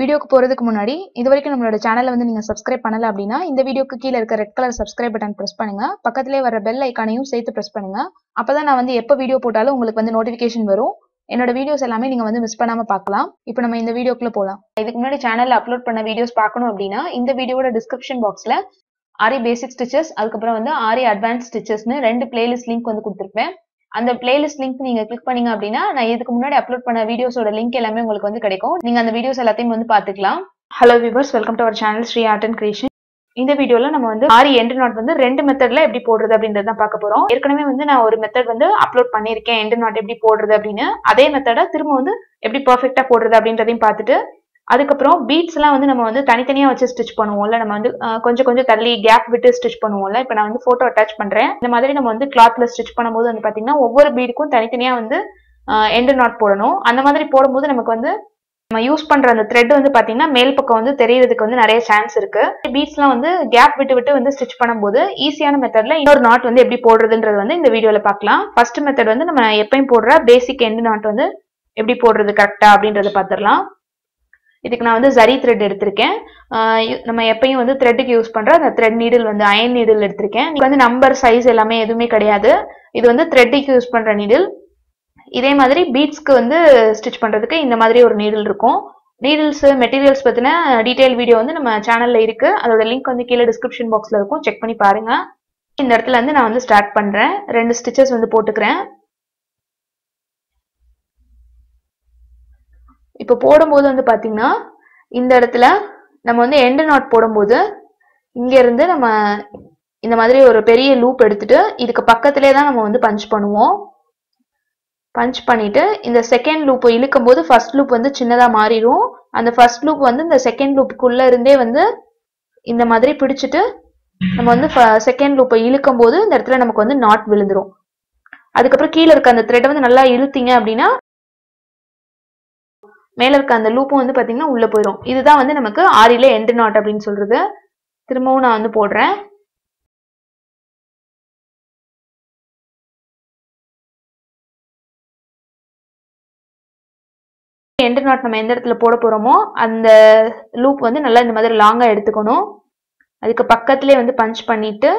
வீடியோக்கு போகிறதுக்கு முன்னாடி இது வரைக்கும் நம்மளோட சேனலை வந்து நீங்கள் சப்ஸ்கிரைப் பண்ணலை அப்படின்னா இந்த வீடியோக்கு கீழே இருக்க red colour subscribe button press பண்ணுங்க. பக்கத்திலே வர பெல் ஐக்கானையும் சேர்த்து ப்ரெஸ் பண்ணுங்க. அப்பதான் நான் வந்து எப்போ வீடியோ போட்டாலும் உங்களுக்கு வந்து நோட்டிஃபிகேஷன் வரும். என்னோட வீடியோஸ் எல்லாமே நீங்க வந்து மிஸ் பண்ணாம பார்க்கலாம். இப்போ நம்ம இந்த வீடியோக்குள்ள போகலாம் இதுக்கு முன்னாடி சேனல்ல அப்லோட் பண்ண வீடியோஸ் பார்க்கணும் அப்படின்னா இந்த வீடியோட டிஸ்கிரிப்ஷன் பாக்ஸ்ல ஆரி பேசிக் ஸ்டிச்சஸ் அதுக்கப்புறம் வந்து ஆரி அட்வான்ஸ் ஸ்டிச்சஸ்னு ரெண்டு பிளேலிஸ்ட் லிங்க் வந்து கொடுத்துருப்பேன். அந்த பிளேலிஸ்ட் லிங்க் நீங்க கிளிக் பண்ணீங்க அப்படின்னா நான் இதுக்கு முன்னாடி அப்லோட் பண்ண வீடியோஸோட லிங்க் எல்லாமே உங்களுக்கு வந்து கிடைக்கும். நீங்க அந்த வீடியோஸ் எல்லாத்தையும் வந்து பாத்துக்கலாம் hello viewers welcome to our channel Shri art and creation இந்த வீடியோல நம்ம வந்து ஆரி எண்ட் நாட் வந்து ரெண்டு மெத்தட்ல எப்படி போடுறது அப்படின்றத தான் பார்க்க போறோம். ஏற்கனவே வந்து நான் ஒரு மெத்தட் வந்து அப்லோட் பண்ணியிருக்கேன். எண்ட் நாட் எப்படி போடுறது அப்படின்னு. அதே மெத்தட திரும்ப வந்து எப்படி பர்ஃபெக்டா போடுறது அப்படின்றதையும் பார்த்துட்டு அதுக்கப்புறம் பீட்ஸ்லாம் வந்து நம்ம வந்து தனித்தனியாக வச்சு ஸ்டிச் பண்ணுவோம்ல. நம்ம வந்து கொஞ்சம் கொஞ்சம் தள்ளி கேப் விட்டு ஸ்டிச் பண்ணுவோம்ல. இப்போ நான் வந்து ஃபோட்டோ அட்டாச் பண்ணுறேன் இந்த மாதிரி நம்ம வந்து கிளாத்ல ஸ்டிச் பண்ணும்போது வந்து பார்த்தீங்கன்னா ஒவ்வொரு பீடுக்கும் தனித்தனியாக வந்து எண்டு நாட் போடணும். அந்த மாதிரி போடும்போது நமக்கு வந்து நம்ம யூஸ் பண்ற அந்த த்ரெட் வந்து பாத்தீங்கன்னா மேல் பக்கம் வந்து தெரியறதுக்கு வந்து நிறைய சான்ஸ் இருக்கு. பீட்ஸ்லாம் வந்து கேப் விட்டு விட்டு வந்து ஸ்டிச் பண்ணும்போது ஈஸியான மெத்தட்ல இன்னொரு நாட் வந்து எப்படி போடுறதுன்றது வந்து இந்த வீடியோல பார்க்கலாம் ஃபர்ஸ்ட் மெத்தட் வந்து நம்ம எப்பயும் போடுற பேசிக் எண்டு நாட் வந்து எப்படி போடுறது கரெக்டா அப்படின்றத பார்த்துடலாம் இதுக்கு நான் வந்து ஜரி த்ரெட் எடுத்திருக்கேன். நம்ம எப்பயும் வந்து த்ரெட்டுக்கு யூஸ் பண்ற அந்த த்ரெட் நீடில் வந்து அயன் நீடில் எடுத்திருக்கேன். இது வந்து நம்பர் சைஸ் எல்லாமே எதுவுமே கிடையாது. இது வந்து த்ரெட்டுக்கு யூஸ் பண்ற நீடில் இதே மாதிரி பீட்ஸ்க்கு வந்து ஸ்டிச் பண்றதுக்கு இந்த மாதிரி ஒரு நீடில் இருக்கும். நீடில்ஸ் மெட்டீரியல்ஸ் பத்தின டீடைல் வீடியோ வந்து நம்ம சேனல்ல இருக்கு. அதோட லிங்க் வந்து கீழே டிஸ்கிரிப்ஷன் பாக்ஸ்ல இருக்கும். செக் பண்ணி பாருங்க. இந்த இடத்துல இருந்து நான் வந்து ஸ்டார்ட் பண்றேன். ரெண்டு ஸ்டிச்சஸ் வந்து போட்டுக்கிறேன். இப்போ போடும்போது வந்து பார்த்தீங்கன்னா இந்த இடத்துல நம்ம வந்து எண்டு நாட் போடும்போது இங்கேருந்து நம்ம இந்த மாதிரி ஒரு பெரிய லூப் எடுத்துட்டு இதுக்கு பக்கத்திலே தான் நம்ம வந்து பஞ்ச் பண்ணுவோம். பஞ்ச் பண்ணிட்டு இந்த செகண்ட் லூப் இழுக்கும் போது ஃபர்ஸ்ட் லூப் வந்து சின்னதாக மாறிடும். அந்த ஃபர்ஸ்ட் லூப் வந்து இந்த செகண்ட் லூப்புக்குள்ள இருந்தே வந்து இந்த மாதிரி பிடிச்சிட்டு நம்ம வந்து செகண்ட் லூப்பை இழுக்கும் போது இந்த இடத்துல நமக்கு வந்து நாட் விழுந்துரும். அதுக்கப்புறம் கீழே இருக்க அந்த த்ரெட் வந்து நல்லா இழுத்தீங்க அப்படின்னா மேல இருக்க அந்த லூப்பும் வந்து பாத்தீங்கன்னா உள்ள போயிடும் இதுதான் வந்து நமக்கு ஆரியில் எண்டு நாட் அப்படின்னு சொல்றது. திரும்பவும் நான் வந்து போடுறேன். எண்டு நாட் நம்ம எந்த இடத்துல போட போறோமோ அந்த லூப் வந்து நல்லா இந்த மாதிரி லாங்கா எடுத்துக்கணும். அதுக்கு பக்கத்துலேயே வந்து பஞ்ச் பண்ணிட்டு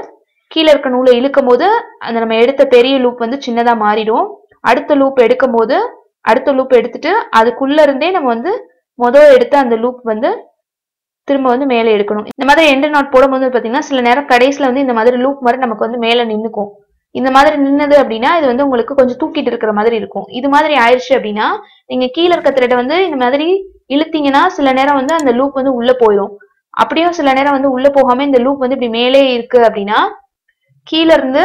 கீழே இருக்க நூலை இழுக்கும் போது அந்த நம்ம எடுத்த பெரிய லூப் வந்து சின்னதா மாறிடும். அடுத்த லூப் எடுக்கும் போது அடுத்த லூப் எடுத்துட்டு அதுக்குள்ள இருந்தே நம்ம வந்து மொதல் எடுத்து அந்த லூப் வந்து திரும்ப வந்து மேலே எடுக்கணும். இந்த மாதிரி எண்டு நாட் போடும்போது பாத்தீங்கன்னா சில நேரம் கடைசியில வந்து இந்த மாதிரி லூப் மாதிரி நமக்கு வந்து மேலே நின்னுக்கும். இந்த மாதிரி நின்னது அப்படின்னா இது வந்து உங்களுக்கு கொஞ்சம் தூக்கிட்டு இருக்கிற மாதிரி இருக்கும். இது மாதிரி ஆயிடுச்சு அப்படின்னா நீங்க கீழே இருக்க த்ரெட்டை வந்து இந்த மாதிரி இழுத்தீங்கன்னா சில நேரம் வந்து அந்த லூப் வந்து உள்ள போயிடும் அப்படியும் சில நேரம் வந்து உள்ள போகாம இந்த லூப் வந்து இப்படி மேலே இருக்கு அப்படின்னா கீழே இருந்து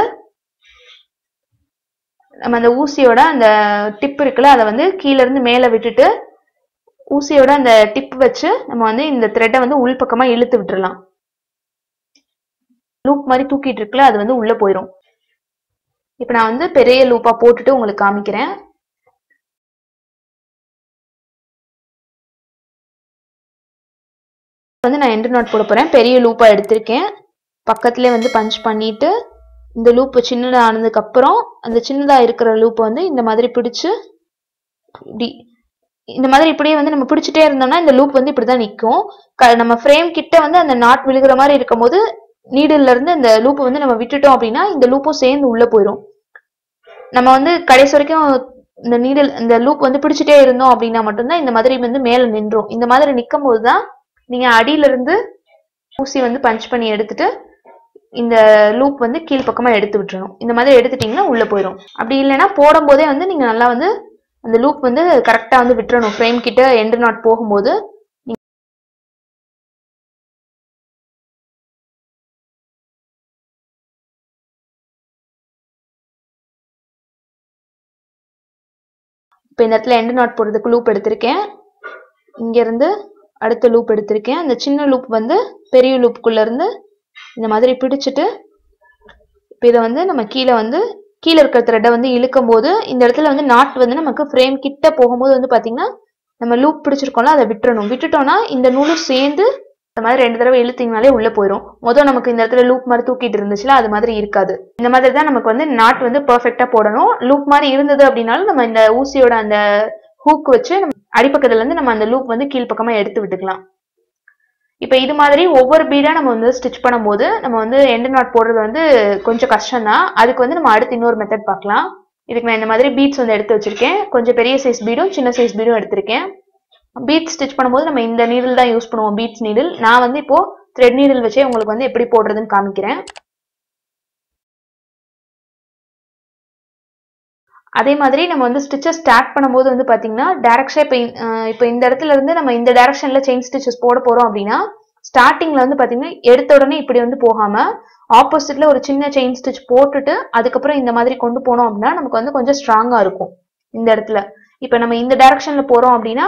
நம்ம அந்த ஊசியோட அந்த டிப் இருக்குல்ல அதை வந்து கீழேருந்து மேலே விட்டுட்டு ஊசியோட அந்த டிப் வச்சு நம்ம வந்து இந்த த்ரெட்டை வந்து உள்பக்கமாக இழுத்து விட்டுறலாம். லூப் மாதிரி தூக்கிட்டு இருக்குல்ல அது வந்து உள்ளே போயிடும் இப்போ நான் வந்து பெரிய லூப்பாக போட்டுட்டு உங்களுக்கு காமிக்கிறேன். வந்து நான் எண்டு நாட் போட பெரிய லூப்பாக எடுத்திருக்கேன். பக்கத்துலேயே வந்து பஞ்ச் பண்ணிவிட்டு இந்த லூப்பு சின்னதாக ஆனதுக்கப்புறம் அந்த சின்னதாக இருக்கிற லூப்பை வந்து இந்த மாதிரி பிடிச்சு இப்படி இந்த மாதிரி இப்படியே வந்து நம்ம பிடிச்சிட்டே இருந்தோம்னா இந்த லூப் வந்து இப்படிதான் நிற்கும் நம்ம ஃப்ரேம் கிட்ட வந்து அந்த நாட் விழுகிற மாதிரி இருக்கும்போது நீடில் இருந்து இந்த லூப்பை வந்து நம்ம விட்டுட்டோம் அப்படின்னா இந்த லூப்பும் சேர்ந்து உள்ள போயிடும் நம்ம வந்து கடைசி வரைக்கும் இந்த நீடில் இந்த லூப் வந்து பிடிச்சிட்டே இருந்தோம் அப்படின்னா மட்டும்தான் இந்த மாதிரி வந்து மேலே நின்றோம். இந்த மாதிரி நிற்கும் போதுதான் நீங்க நீங்கள் அடியிலிருந்து ஊசி வந்து பஞ்ச் பண்ணி எடுத்துட்டு இந்த லூப் வந்து கீழ்ப்பக்கமாக எடுத்து விட்டுறணும். இந்த மாதிரி எடுத்துட்டிங்கன்னா உள்ளே போயிடும் அப்படி இல்லைன்னா போடும்போதே வந்து நீங்கள் நல்லா வந்து அந்த லூப் வந்து கரெக்டாக வந்து விட்டுறணும். ஃப்ரேம் கிட்ட எண்டு நாட் போகும்போது இப்போ இந்த இடத்துல எண்டு நாட் போடுறதுக்கு லூப் எடுத்திருக்கேன். இங்கேருந்து அடுத்த லூப் எடுத்திருக்கேன். அந்த சின்ன லூப் வந்து பெரிய லூப்புக்குள்ளேருந்து இந்த மாதிரி பிடிச்சிட்டு இப்போ இதை வந்து நம்ம கீழே வந்து கீழே இருக்கிற த்ரெட்டை வந்து இழுக்கும் போது இந்த இடத்துல வந்து நாட் வந்து நமக்கு ஃப்ரேம் கிட்ட போகும்போது வந்து பார்த்தீங்கன்னா நம்ம லூப் பிடிச்சிருக்கோம்ல அதை விட்டுறணும். விட்டுட்டோம்னா இந்த நூலும் சேர்ந்து இந்த மாதிரி ரெண்டு தடவை இழுத்திங்கனாலே உள்ள போயிடும் மொதல் நமக்கு இந்த இடத்துல லூப் மாதிரி தூக்கிட்டு இருந்துச்சுல அது மாதிரி இருக்காது. இந்த மாதிரி தான் நமக்கு வந்து நாட் வந்து பெர்ஃபெக்டா போடணும். லூப் மாதிரி இருந்தது அப்படின்னாலும் நம்ம இந்த ஊசியோட அந்த ஹூக் வச்சு நம்ம அடிப்பக்கத்துல இருந்து நம்ம அந்த லூப் வந்து கீழ்ப்பக்கமா எடுத்து விட்டுக்கலாம். இப்போ இது மாதிரி ஒவ்வொரு பீடாக நம்ம வந்து ஸ்டிச் பண்ணும்போது நம்ம வந்து எண்டு நாட் போடுறது வந்து கொஞ்சம் கஷ்டம் தான் அதுக்கு வந்து நம்ம அடுத்து இன்னொரு மெத்தட் பார்க்கலாம். இதுக்கு நான் இந்த மாதிரி பீட்ஸ் வந்து எடுத்து வச்சிருக்கேன். கொஞ்சம் பெரிய சைஸ் பீடும் சின்ன சைஸ் பீடும் எடுத்திருக்கேன். பீட்ஸ் ஸ்டிச் பண்ணும்போது நம்ம இந்த நீடில் தான் யூஸ் பண்ணுவோம் பீட்ஸ் நீடில் நான் வந்து இப்போ த்ரெட் நீடில் வச்சே உங்களுக்கு வந்து எப்படி போடுறதுன்னு காமிக்கிறேன். அதே மாதிரி நம்ம வந்து ஸ்டிச்சஸ் ஸ்டார்ட் பண்ணும்போது வந்து பார்த்தீங்கன்னா டேரக்ஷன் இப்போ இப்போ இந்த இடத்துல இருந்து நம்ம இந்த டேரக்ஷனில் செயின் ஸ்டிச்சஸ் போட போகிறோம் அப்படின்னா ஸ்டார்டிங்கில் வந்து பார்த்தீங்கன்னா எடுத்த உடனே இப்படி வந்து போகாமல் ஆப்போசிட்டில் ஒரு சின்ன செயின் ஸ்டிச் போட்டுட்டு அதுக்கப்புறம் இந்த மாதிரி கொண்டு போனோம் அப்படின்னா நமக்கு வந்து கொஞ்சம் ஸ்ட்ராங்காக இருக்கும் இந்த இடத்துல. இப்போ நம்ம இந்த டேரக்ஷனில் போகிறோம் அப்படின்னா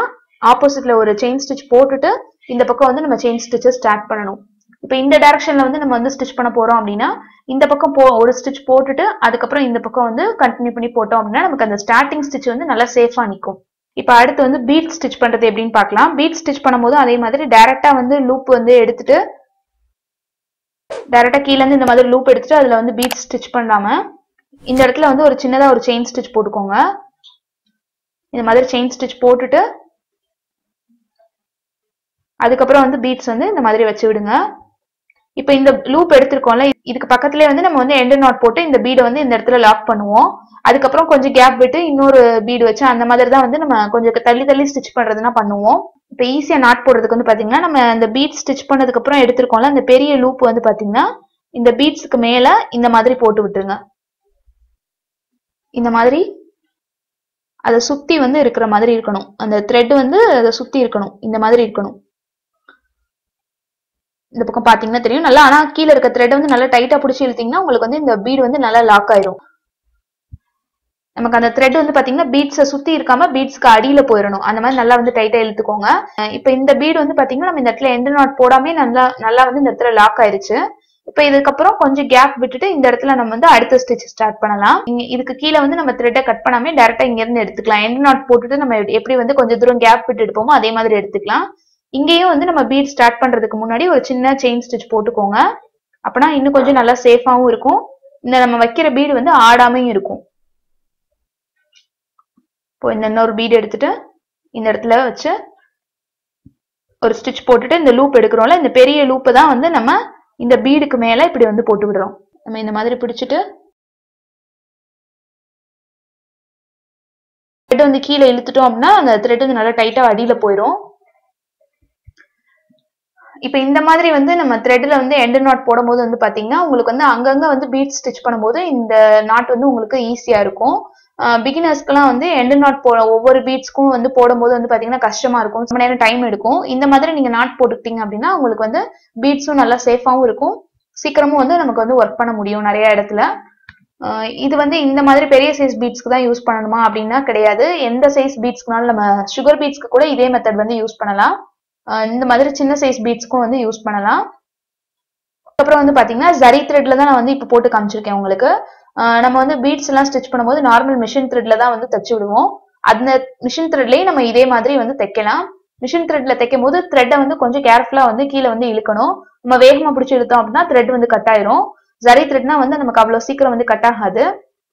ஆப்போசிட்டில் ஒரு செயின் ஸ்டிச் போட்டுட்டு இந்த பக்கம் வந்து நம்ம செயின் ஸ்டிச்சஸ் ஸ்டார்ட் பண்ணணும். இப்போ இந்த டைரக்ஷன்ல வந்து நம்ம வந்து ஸ்டிச் பண்ண போறோம் அப்படின்னா இந்த பக்கம் போ ஒரு ஸ்டிச் போட்டுட்டு அதுக்கப்புறம் இந்த பக்கம் வந்து கண்டினியூ பண்ணி போட்டோம் அப்படின்னா நமக்கு அந்த ஸ்டார்டிங் ஸ்டிச் வந்து நல்லா சேஃபா நிற்கும் இப்போ அடுத்து வந்து பீட் ஸ்டிச் பண்றது எப்படின்னு பார்க்கலாம். பீட் ஸ்டிச் பண்ணும்போது அதே மாதிரி டைரக்டா வந்து லூப் வந்து எடுத்துட்டு டைரக்டா கீழே இருந்து இந்த மாதிரி லூப் எடுத்துட்டு அதுல வந்து பீட் ஸ்டிச் பண்ணாம இந்த இடத்துல வந்து ஒரு சின்னதா ஒரு செயின் ஸ்டிச் போட்டுக்கோங்க. இந்த மாதிரி செயின் ஸ்டிச் போட்டுட்டு அதுக்கப்புறம் வந்து பீட்ஸ் வந்து இந்த மாதிரி வச்சு விடுங்க. இப்போ இந்த லூப் எடுத்திருக்கோம்ல இதுக்கு பக்கத்துலேயே வந்து நம்ம வந்து எண்டு நாட் போட்டு இந்த பீடை வந்து இந்த இடத்துல லாக் பண்ணுவோம். அதுக்கப்புறம் கொஞ்சம் கேப் விட்டு இன்னொரு பீடு வச்சு அந்த மாதிரி தான் வந்து நம்ம கொஞ்சம் தள்ளி தள்ளி ஸ்டிச் பண்றதுனா பண்ணுவோம். இப்போ ஈஸியா நாட் போடுறதுக்கு வந்து பாத்தீங்கன்னா நம்ம அந்த பீட் ஸ்டிச் பண்ணதுக்கு அப்புறம் எடுத்திருக்கோம்ல அந்த பெரிய லூப் வந்து பாத்தீங்கன்னா இந்த பீட்ஸ்க்கு மேல இந்த மாதிரி போட்டு விட்டுருங்க. இந்த மாதிரி அதை சுத்தி வந்து இருக்கிற மாதிரி இருக்கணும். அந்த த்ரெட் வந்து அதை சுத்தி இருக்கணும். இந்த மாதிரி இருக்கணும். இந்த பக்கம் பாத்தீங்கன்னா தெரியும். நல்லா ஆனா கீழே இருக்க த்ரெட் வந்து நல்லா டைட்டா பிடிச்சி இழுத்தீங்கன்னா உங்களுக்கு வந்து இந்த பீடு வந்து நல்லா லாக் ஆயிரும். நமக்கு அந்த த்ரெட் வந்து பாத்தீங்கன்னா பீட்ஸை சுத்தி இருக்காம பீட்ஸ்க்கு அடியில போயிடணும் அந்த மாதிரி நல்லா வந்து டைட்டா இழுத்துக்கோங்க. இப்போ இந்த பீடு வந்து பாத்தீங்கன்னா நம்ம இந்த இடத்துல எந்த நாட் போடாமே நல்லா நல்லா வந்து இந்த இடத்துல லாக் ஆயிருச்சு. இப்போ இதுக்கப்புறம் கொஞ்சம் கேப் விட்டுட்டு இந்த இடத்துல நம்ம வந்து அடுத்த ஸ்டிச் ஸ்டார்ட் பண்ணலாம். இதுக்கு கீழே வந்து நம்ம த்ரெட்டை கட் பண்ணாமே டேரக்டா இங்க இருந்து எடுத்துக்கலாம். எண்ட் நாட் போட்டுட்டு நம்ம எப்படி வந்து கொஞ்சம் தூரம் கேப் விட்டு எடுப்போமோ அதே மாதிரி எடுத்துக்கலாம். இங்கேயும் வந்து நம்ம பீட் ஸ்டார்ட் பண்றதுக்கு முன்னாடி ஒரு சின்ன செயின் ஸ்டிச் போட்டுக்கோங்க. அப்பனா இன்னும் கொஞ்சம் நல்லா சேஃபாவும் இருக்கும். இந்த நம்ம வைக்கிற பீடு வந்து ஆடாமையும் இருக்கும். இப்போ இந்த இன்னொரு பீடு எடுத்துட்டு இந்த இடத்துல வச்சு ஒரு ஸ்டிச் போட்டுட்டு இந்த லூப் எடுக்கிறோம்ல இந்த பெரிய லூப்பை தான் வந்து நம்ம இந்த பீடுக்கு மேல இப்படி வந்து போட்டு விடுறோம். நம்ம இந்த மாதிரி பிடிச்சிட்டு த்ரெட் வந்து கீழே இழுத்துட்டோம் அப்படின்னா அந்த த்ரெட் வந்து நல்லா டைட்டா அடியில போயிடும் இப்போ இந்த மாதிரி வந்து நம்ம த்ரெட்ல வந்து எண்டு நாட் போடும்போது வந்து பார்த்தீங்கன்னா உங்களுக்கு வந்து அங்கங்க வந்து பீட் ஸ்டிச் பண்ணும்போது இந்த நாட் வந்து உங்களுக்கு ஈஸியா இருக்கும். பிகினர்ஸ்க்குலாம் வந்து எண்டு நாட் போ ஒவ்வொரு பீட்ஸ்க்கும் வந்து போடும்போது வந்து பார்த்தீங்கன்னா கஷ்டமா இருக்கும். ரொம்ப நேரம் டைம் எடுக்கும். இந்த மாதிரி நீங்க நாட் போட்டுக்கிட்டீங்க அப்படின்னா உங்களுக்கு வந்து பீட்ஸும் நல்லா சேஃபாகவும் இருக்கும். சீக்கிரமும் வந்து நமக்கு வந்து ஒர்க் பண்ண முடியும் நிறைய இடத்துல. இது வந்து இந்த மாதிரி பெரிய சைஸ் பீட்ஸ்க்கு தான் யூஸ் பண்ணணுமா அப்படின்னா கிடையாது. எந்த சைஸ் பீட்ஸ்க்குனாலும் நம்ம சுகர் பீட்ஸ்க்கு கூட இதே மெத்தட் வந்து யூஸ் பண்ணலாம். இந்த மாதிரி சின்ன சைஸ் பீட்ஸ்க்கும் வந்து யூஸ் பண்ணலாம். அப்புறம் வந்து பாத்தீங்கன்னா ஜரி த்ரெட்ல தான் நான் வந்து இப்போ போட்டு காமிச்சிருக்கேன் உங்களுக்கு. நம்ம வந்து பீட்ஸ் எல்லாம் ஸ்டிச் பண்ணும்போது நார்மல் மிஷின் த்ரெட்ல தான் வந்து தச்சு விடுவோம். அந்த மிஷின் த்ரெட்லயே நம்ம இதே மாதிரி வந்து தைக்கலாம். மிஷின் த்ரெட்ல தைக்கும் போது த்ரெட்டை வந்து கொஞ்சம் கேர்ஃபுல்லா வந்து கீழே வந்து இழுக்கணும். நம்ம வேகமா பிடிச்சி இழுத்தோம் அப்படின்னா த்ரெட் வந்து கட் ஆயிரும். ஜரி த்ரெட்னா வந்து நமக்கு அவ்வளவு சீக்கிரம் வந்து கட் ஆகாது.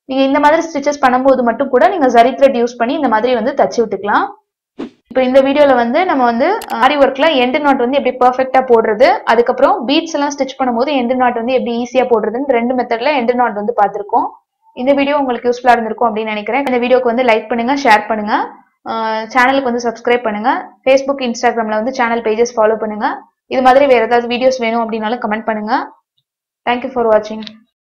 நீங்க இந்த மாதிரி ஸ்டிச்சஸ் பண்ணும்போது மட்டும் கூட நீங்க ஜரி த்ரெட் யூஸ் பண்ணி இந்த மாதிரி வந்து தச்சு விட்டுக்கலாம். இப்போ இந்த வீடியோல வந்து நம்ம வந்து ஆரி ஒர்க்ல எண்டு நாட் வந்து எப்படி பெர்ஃபெக்டா போடுறது அதுக்கப்புறம் பீட்ஸ் எல்லாம் ஸ்டிச் பண்ணும்போது எண்டு நாட் வந்து எப்படி ஈஸியா போடுறதுன்னு ரெண்டு மெத்தட்ல எண்டு நாட் வந்து பார்த்துருக்கோம். இந்த வீடியோ உங்களுக்கு யூஸ்ஃபுல்லா இருந்திருக்கும் அப்படின்னு நினைக்கிறேன். இந்த வீடியோக்கு வந்து லைக் பண்ணுங்க ஷேர் பண்ணுங்க. சேனலுக்கு வந்து சப்ஸ்கிரைப் பண்ணுங்க. ஃபேஸ்புக் இன்ஸ்டாகிராம்ல வந்து சேனல் பேஜஸ் ஃபாலோ பண்ணுங்க. இது மாதிரி வேற ஏதாவது வீடியோஸ் வேணும் அப்படின்னாலும் கமெண்ட் பண்ணுங்க. தேங்க்யூ ஃபார் வாட்சிங்